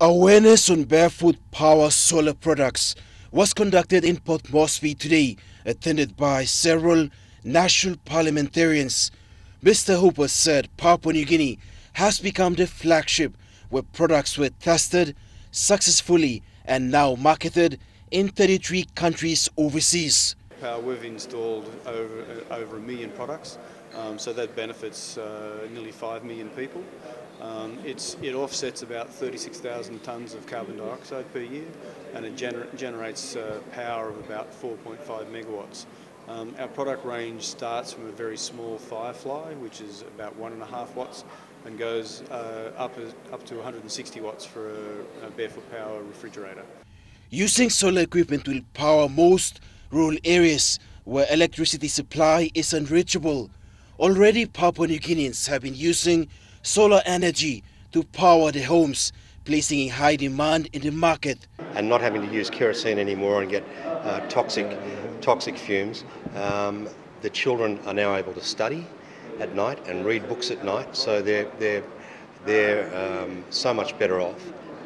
Awareness on barefoot power solar products was conducted in Port Moresby today, attended by several national parliamentarians. Mr. Hooper said Papua New Guinea has become the flagship where products were tested successfully and now marketed in 33 countries overseas. Uh, we've installed over, over a million products, um, so that benefits uh, nearly 5 million people. Um, it offsets about 36,000 tonnes of carbon dioxide per year and it gener generates uh, power of about 4.5 megawatts. Um, our product range starts from a very small Firefly, which is about one and a half watts, and goes uh, up, up to 160 watts for a, a barefoot power refrigerator. Using solar equipment will power most rural areas where electricity supply is unreachable. Already Papua New Guineans have been using solar energy to power their homes, placing a high demand in the market. And not having to use kerosene anymore and get uh, toxic, toxic fumes. Um, the children are now able to study at night and read books at night, so they're, they're, they're um, so much better off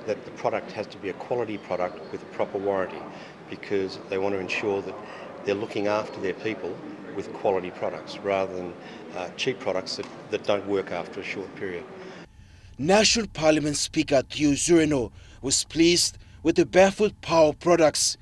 that the product has to be a quality product with a proper warranty because they want to ensure that they're looking after their people with quality products rather than uh, cheap products that, that don't work after a short period. National Parliament Speaker Theo Zurenuoc was pleased with the Barefoot Power products.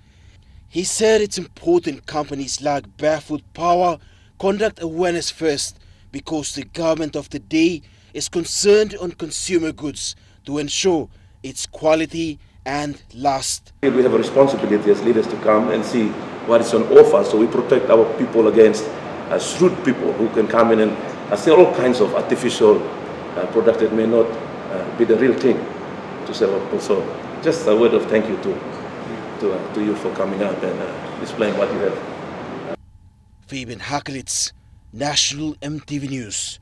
He said it's important companies like Barefoot Power conduct awareness first because the government of the day is concerned on consumer goods to ensure its quality and last. We have a responsibility as leaders to come and see what is on offer so we protect our people against uh, shrewd people who can come in and uh, sell all kinds of artificial uh, products that may not uh, be the real thing to sell. So just a word of thank you to, to, uh, to you for coming out and uh, displaying what you have. Fabian Hakelitz, National EMTV News.